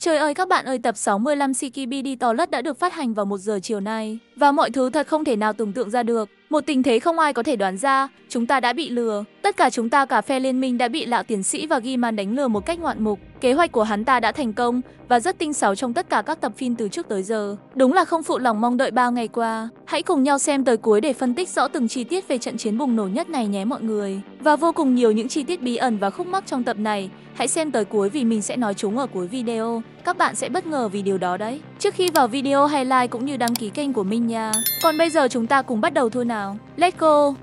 Trời ơi các bạn ơi, tập 65 CKBD Toilet đã được phát hành vào 1 giờ chiều nay. Và mọi thứ thật không thể nào tưởng tượng ra được. Một tình thế không ai có thể đoán ra, chúng ta đã bị lừa. Tất cả chúng ta cả phe liên minh đã bị lão tiến sĩ và ghi man đánh lừa một cách ngoạn mục. Kế hoạch của hắn ta đã thành công và rất tinh xảo trong tất cả các tập phim từ trước tới giờ. Đúng là không phụ lòng mong đợi bao ngày qua. Hãy cùng nhau xem tới cuối để phân tích rõ từng chi tiết về trận chiến bùng nổ nhất này nhé mọi người. Và vô cùng nhiều những chi tiết bí ẩn và khúc mắc trong tập này. Hãy xem tới cuối vì mình sẽ nói chúng ở cuối video. Các bạn sẽ bất ngờ vì điều đó đấy. Trước khi vào video hay like cũng như đăng ký kênh của mình nha. Còn bây giờ chúng ta cùng bắt đầu thôi nào. Let's go!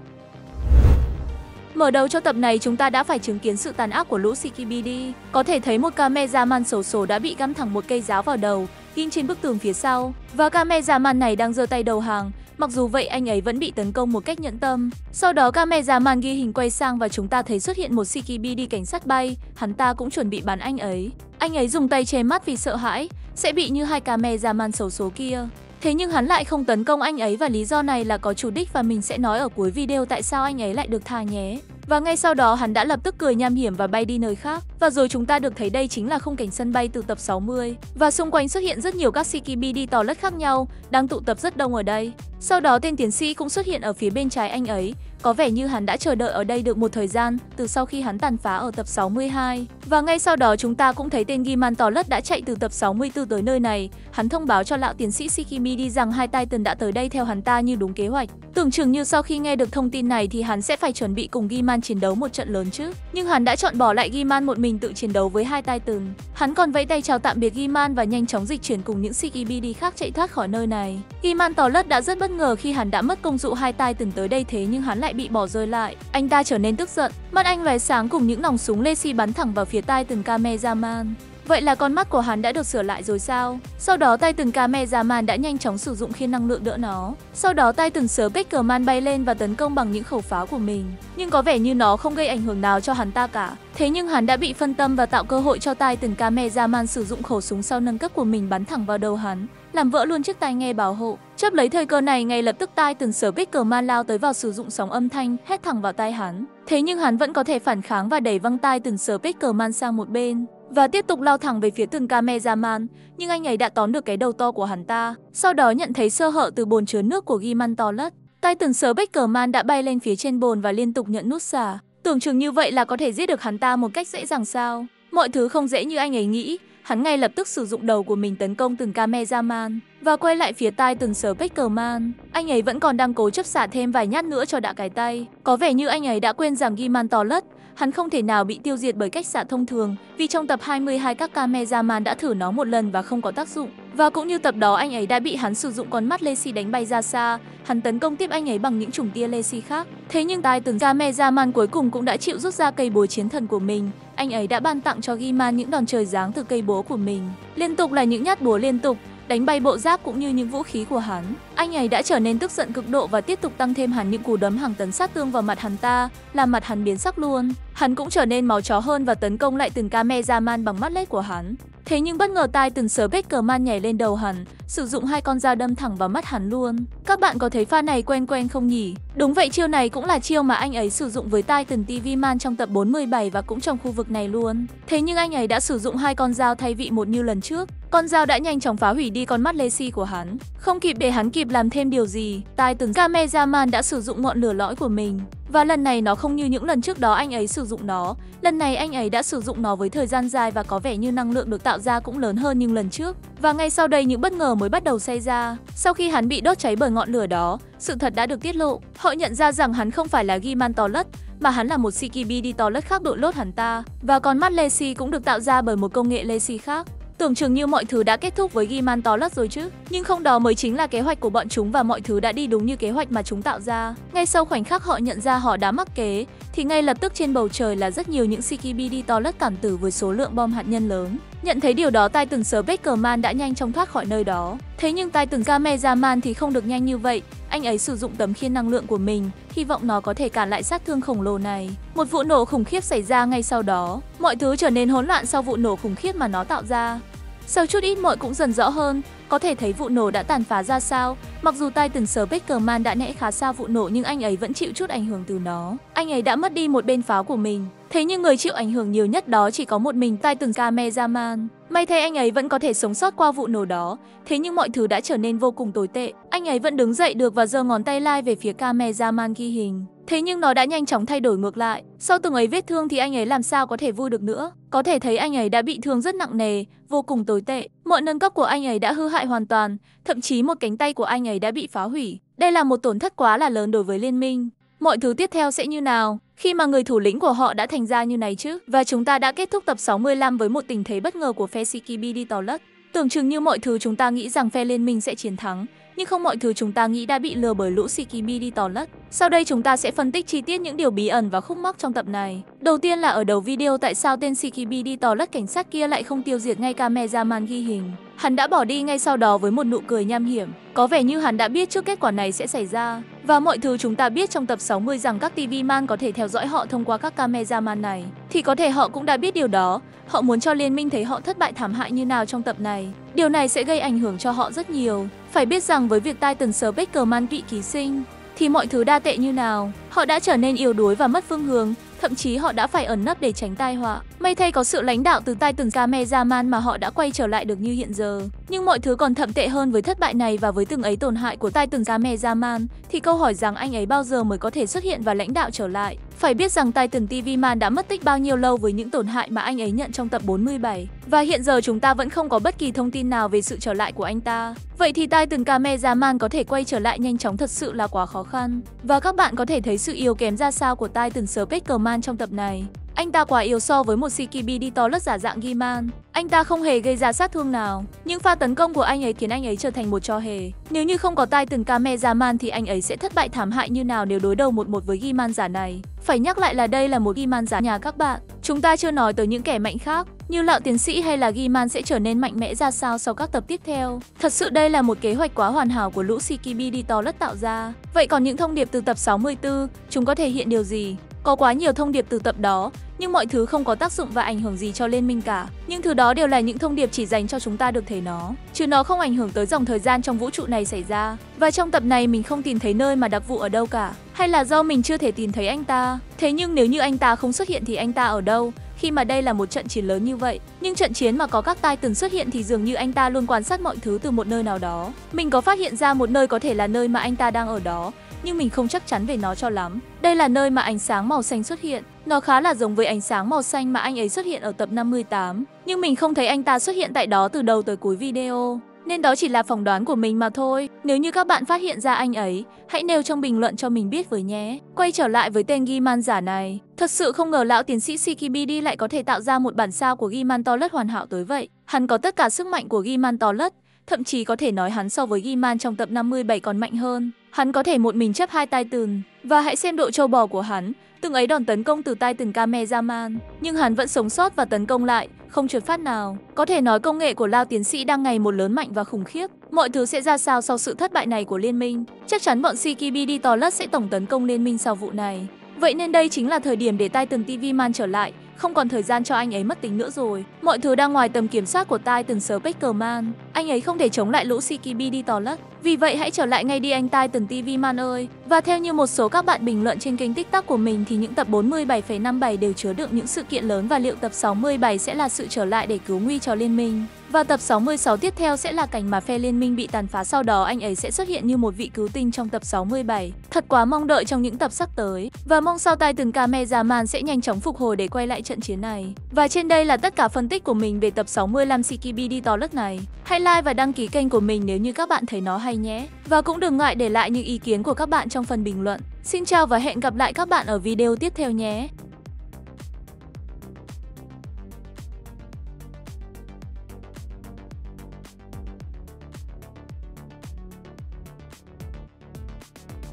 Mở đầu cho tập này chúng ta đã phải chứng kiến sự tàn ác của lũ CKBD. Có thể thấy một cameraman sổ sổ đã bị găm thẳng một cây giáo vào đầu, ghim trên bức tường phía sau. Và cameraman này đang giơ tay đầu hàng, mặc dù vậy anh ấy vẫn bị tấn công một cách nhẫn tâm. Sau đó camera màn ghi hình quay sang và chúng ta thấy xuất hiện một CKBD cảnh sát bay, hắn ta cũng chuẩn bị bắn anh ấy. Anh ấy dùng tay che mắt vì sợ hãi, sẽ bị như hai camera man xấu số kia. Thế nhưng hắn lại không tấn công anh ấy và lý do này là có chủ đích và mình sẽ nói ở cuối video tại sao anh ấy lại được tha nhé. Và ngay sau đó hắn đã lập tức cười nham hiểm và bay đi nơi khác. Và rồi chúng ta được thấy đây chính là khung cảnh sân bay từ tập 60. Và xung quanh xuất hiện rất nhiều các CKBD tò lất khác nhau, đang tụ tập rất đông ở đây. Sau đó tên tiến sĩ cũng xuất hiện ở phía bên trái anh ấy, có vẻ như hắn đã chờ đợi ở đây được một thời gian, từ sau khi hắn tàn phá ở tập 62. Và ngay sau đó chúng ta cũng thấy tên Giman tò lất đã chạy từ tập 64 tới nơi này. Hắn thông báo cho lão tiến sĩ shikimi đi rằng hai Titan đã tới đây theo hắn ta như đúng kế hoạch. Tưởng chừng như sau khi nghe được thông tin này thì hắn sẽ phải chuẩn bị cùng Giman chiến đấu một trận lớn chứ. Nhưng hắn đã chọn bỏ lại Giman một mình tự chiến đấu với hai Titan. Hắn còn vẫy tay chào tạm biệt Giman và nhanh chóng dịch chuyển cùng những Shikibidi khác chạy thoát khỏi nơi này. Giman tò lất đã rất bất ngờ khi hắn đã mất công dụ hai Titan tới đây thế nhưng hắn lại bị bỏ rơi lại. Anh ta trở nên tức giận, mắt anh lóe sáng cùng những nòng súng laser bắn thẳng vào phía tai từng cameraman. Vậy là con mắt của hắn đã được sửa lại rồi sao? Sau đó tay từng cameraman đã nhanh chóng sử dụng khiên năng lượng đỡ nó. Sau đó tay từng sớ Beckerman bay lên và tấn công bằng những khẩu pháo của mình. Nhưng có vẻ như nó không gây ảnh hưởng nào cho hắn ta cả. Thế nhưng hắn đã bị phân tâm và tạo cơ hội cho tay từng cameraman sử dụng khẩu súng sau nâng cấp của mình bắn thẳng vào đầu hắn, làm vỡ luôn chiếc tai nghe bảo hộ. Chấp lấy thời cơ này ngay lập tức tai từng sở bích cờ man lao tới vào sử dụng sóng âm thanh, hét thẳng vào tai hắn. Thế nhưng hắn vẫn có thể phản kháng và đẩy văng tai từng sở bích cờ man sang một bên và tiếp tục lao thẳng về phía từng cameraman, nhưng anh ấy đã tóm được cái đầu to của hắn ta. Sau đó nhận thấy sơ hở từ bồn chứa nước của Giman to lất. Tay từng sớ Beckerman đã bay lên phía trên bồn và liên tục nhận nút xả. Tưởng chừng như vậy là có thể giết được hắn ta một cách dễ dàng sao. Mọi thứ không dễ như anh ấy nghĩ. Hắn ngay lập tức sử dụng đầu của mình tấn công từng cameraman và quay lại phía tai từng sớ Peckerman. Anh ấy vẫn còn đang cố chấp xả thêm vài nhát nữa cho đã cái tay. Có vẻ như anh ấy đã quên rằng Giman to lất hắn không thể nào bị tiêu diệt bởi cách xạ thông thường, vì trong tập 22 các cameraman đã thử nó một lần và không có tác dụng. Và cũng như tập đó anh ấy đã bị hắn sử dụng con mắt Lacy đánh bay ra xa, hắn tấn công tiếp anh ấy bằng những chủng tia Lacy khác. Thế nhưng tai từng cameraman cuối cùng cũng đã chịu rút ra cây búa chiến thần của mình. Anh ấy đã ban tặng cho Giman những đòn trời giáng từ cây búa của mình. Liên tục là những nhát búa liên tục, đánh bay bộ giáp cũng như những vũ khí của hắn. Anh ấy đã trở nên tức giận cực độ và tiếp tục tăng thêm hẳn những cú đấm hàng tấn sát thương vào mặt hắn ta, làm mặt hắn biến sắc luôn. Hắn cũng trở nên máu chó hơn và tấn công lại từng cameraman bằng mắt lết của hắn. Thế nhưng bất ngờ tai từng sớ Beckerman nhảy lên đầu hắn, sử dụng hai con dao đâm thẳng vào mắt hắn luôn. Các bạn có thấy pha này quen quen không nhỉ? Đúng vậy chiêu này cũng là chiêu mà anh ấy sử dụng với Titan TV Man trong tập 47 và cũng trong khu vực này luôn. Thế nhưng anh ấy đã sử dụng hai con dao thay vị một như lần trước. Con dao đã nhanh chóng phá hủy đi con mắt Lacey của hắn. Không kịp để hắn kịp làm thêm điều gì, Tai từng Kamezaman đã sử dụng ngọn lửa lõi của mình. Và lần này nó không như những lần trước đó anh ấy sử dụng nó. Lần này anh ấy đã sử dụng nó với thời gian dài và có vẻ như năng lượng được tạo ra cũng lớn hơn nhưng lần trước. Và ngay sau đây những bất ngờ mới bắt đầu xảy ra. Sau khi hắn bị đốt cháy bởi ngọn lửa đó, sự thật đã được tiết lộ. Họ nhận ra rằng hắn không phải là Giman lất mà hắn là một CKB lất khác đội lốt hắn ta. Và con mắt Lacey cũng được tạo ra bởi một công nghệ Lacey khác. Tưởng chừng như mọi thứ đã kết thúc với Giman Toilet rồi chứ. Nhưng không đó mới chính là kế hoạch của bọn chúng và mọi thứ đã đi đúng như kế hoạch mà chúng tạo ra. Ngay sau khoảnh khắc họ nhận ra họ đã mắc kế, thì ngay lập tức trên bầu trời là rất nhiều những CKBD Toilet cảm tử với số lượng bom hạt nhân lớn. Nhận thấy điều đó, tai từng sở Beckerman đã nhanh chóng thoát khỏi nơi đó. Thế nhưng tai từng Kamezaman thì không được nhanh như vậy. Anh ấy sử dụng tấm khiên năng lượng của mình, hy vọng nó có thể cản lại sát thương khổng lồ này. Một vụ nổ khủng khiếp xảy ra ngay sau đó. Mọi thứ trở nên hỗn loạn sau vụ nổ khủng khiếp mà nó tạo ra. Sau chút ít mọi cũng dần rõ hơn, có thể thấy vụ nổ đã tàn phá ra sao. Mặc dù Titan Speckerman đã nẽ khá xa vụ nổ nhưng anh ấy vẫn chịu chút ảnh hưởng từ nó. Anh ấy đã mất đi một bên pháo của mình. Thế nhưng người chịu ảnh hưởng nhiều nhất đó chỉ có một mình Titan Kamezaman. May thay anh ấy vẫn có thể sống sót qua vụ nổ đó, thế nhưng mọi thứ đã trở nên vô cùng tồi tệ. Anh ấy vẫn đứng dậy được và giơ ngón tay lai về phía Kamezaman ghi hình. Thế nhưng nó đã nhanh chóng thay đổi ngược lại. Sau từng ấy vết thương thì anh ấy làm sao có thể vui được nữa. Có thể thấy anh ấy đã bị thương rất nặng nề, vô cùng tồi tệ. Mọi nâng cấp của anh ấy đã hư hại hoàn toàn, thậm chí một cánh tay của anh ấy đã bị phá hủy. Đây là một tổn thất quá là lớn đối với liên minh. Mọi thứ tiếp theo sẽ như nào? Khi mà người thủ lĩnh của họ đã thành ra như này chứ? Và chúng ta đã kết thúc tập 65 với một tình thế bất ngờ của phe Shikibi đi tò lất. Tưởng chừng như mọi thứ chúng ta nghĩ rằng phe liên minh sẽ chiến thắng, nhưng không mọi thứ chúng ta nghĩ đã bị lừa bởi lũ Shikibi đi tò lất. Sau đây chúng ta sẽ phân tích chi tiết những điều bí ẩn và khúc mắc trong tập này. Đầu tiên là ở đầu video tại sao tên Shikibi đi tò lất cảnh sát kia lại không tiêu diệt ngay cameraman ghi hình. Hắn đã bỏ đi ngay sau đó với một nụ cười nham hiểm. Có vẻ như hắn đã biết trước kết quả này sẽ xảy ra. Và mọi thứ chúng ta biết trong tập 60 rằng các TV man có thể theo dõi họ thông qua các cameraman này. Thì có thể họ cũng đã biết điều đó. Họ muốn cho liên minh thấy họ thất bại thảm hại như nào trong tập này. Điều này sẽ gây ảnh hưởng cho họ rất nhiều. Phải biết rằng với việc Titan Speckerman bị ký sinh, thì mọi thứ đa tệ như nào. Họ đã trở nên yếu đuối và mất phương hướng, thậm chí họ đã phải ẩn nấp để tránh tai họa. May thay có sự lãnh đạo từ tay từng Kamezaman mà họ đã quay trở lại được như hiện giờ. Nhưng mọi thứ còn thậm tệ hơn với thất bại này và với từng ấy tổn hại của tay từng Kamezaman, thì câu hỏi rằng anh ấy bao giờ mới có thể xuất hiện và lãnh đạo trở lại. Phải biết rằng Titan TV Man đã mất tích bao nhiêu lâu với những tổn hại mà anh ấy nhận trong tập 47. Và hiện giờ chúng ta vẫn không có bất kỳ thông tin nào về sự trở lại của anh ta. Vậy thì Titan Kamezaman có thể quay trở lại nhanh chóng thật sự là quá khó khăn. Và các bạn có thể thấy sự yếu kém ra sao của Titan Speckerman trong tập này. Anh ta quá yếu so với một Shikibi đi to lất giả dạng Giman. Anh ta không hề gây ra sát thương nào, Những pha tấn công của anh ấy khiến anh ấy trở thành một trò hề. Nếu như không có tay từng Kamezaman thì anh ấy sẽ thất bại thảm hại như nào nếu đối đầu một một với Giman giả này. Phải nhắc lại là đây là một Giman giả nhà các bạn. Chúng ta chưa nói tới những kẻ mạnh khác, như lão tiến sĩ hay là Giman sẽ trở nên mạnh mẽ ra sao sau các tập tiếp theo. Thật sự đây là một kế hoạch quá hoàn hảo của lũ Shikibi đi to lất tạo ra. Vậy còn những thông điệp từ tập 64, chúng có thể hiện điều gì? Có quá nhiều thông điệp từ tập đó, nhưng mọi thứ không có tác dụng và ảnh hưởng gì cho liên minh cả. Nhưng thứ đó đều là những thông điệp chỉ dành cho chúng ta được thấy nó, chứ nó không ảnh hưởng tới dòng thời gian trong vũ trụ này xảy ra. Và trong tập này mình không tìm thấy nơi mà đặc vụ ở đâu cả, hay là do mình chưa thể tìm thấy anh ta. Thế nhưng nếu như anh ta không xuất hiện thì anh ta ở đâu? Khi mà đây là một trận chiến lớn như vậy, nhưng trận chiến mà có các tai từng xuất hiện thì dường như anh ta luôn quan sát mọi thứ từ một nơi nào đó. Mình có phát hiện ra một nơi có thể là nơi mà anh ta đang ở đó, nhưng mình không chắc chắn về nó cho lắm. Đây là nơi mà ánh sáng màu xanh xuất hiện. Nó khá là giống với ánh sáng màu xanh mà anh ấy xuất hiện ở tập 58, nhưng mình không thấy anh ta xuất hiện tại đó từ đầu tới cuối video. Nên đó chỉ là phỏng đoán của mình mà thôi. Nếu như các bạn phát hiện ra anh ấy, hãy nêu trong bình luận cho mình biết với nhé. Quay trở lại với tên Giman giả này. Thật sự không ngờ lão tiến sĩ Shikibidi lại có thể tạo ra một bản sao của Giman Toilet hoàn hảo tới vậy. Hắn có tất cả sức mạnh của Giman Toilet, thậm chí có thể nói hắn so với Giman trong tập 57 còn mạnh hơn. Hắn có thể một mình chấp hai tay tường và hãy xem độ trâu bò của hắn, từng ấy đòn tấn công từ tay từng Kamezaman, nhưng hắn vẫn sống sót và tấn công lại, không trượt phát nào. Có thể nói công nghệ của Lao tiến sĩ đang ngày một lớn mạnh và khủng khiếp. Mọi thứ sẽ ra sao sau sự thất bại này của liên minh? Chắc chắn bọn CKB đi to lất sẽ tổng tấn công liên minh sau vụ này. Vậy nên đây chính là thời điểm để Tai Từng TV Man trở lại, không còn thời gian cho anh ấy mất tính nữa rồi. Mọi thứ đang ngoài tầm kiểm soát của tai từng sớ Speckerman. Anh ấy không thể chống lại lũ Shikibi đi tò lất. Vì vậy hãy trở lại ngay đi anh Tai Từng TV Man ơi. Và theo như một số các bạn bình luận trên kênh TikTok của mình thì những tập 47,57 đều chứa đựng những sự kiện lớn và liệu tập 67 sẽ là sự trở lại để cứu nguy cho liên minh. Và tập 66 tiếp theo sẽ là cảnh mà phe liên minh bị tàn phá sau đó, anh ấy sẽ xuất hiện như một vị cứu tinh trong tập 67. Thật quá mong đợi trong những tập sắp tới. Và mong sau tay từng cameraman sẽ nhanh chóng phục hồi để quay lại trận chiến này. Và trên đây là tất cả phân tích của mình về tập 65 Shikibi đi to đất này. Hãy like và đăng ký kênh của mình nếu như các bạn thấy nó hay nhé. Và cũng đừng ngại để lại những ý kiến của các bạn trong phần bình luận. Xin chào và hẹn gặp lại các bạn ở video tiếp theo nhé.